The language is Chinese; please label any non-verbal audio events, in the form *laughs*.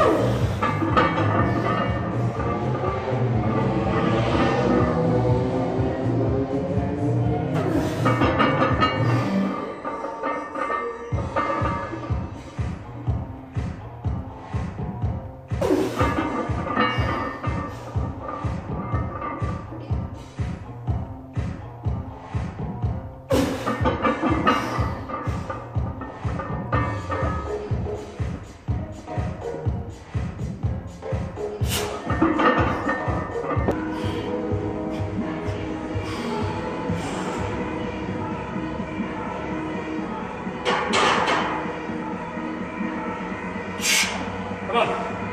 Oh! *laughs* Come on.